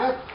What?